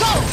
Go!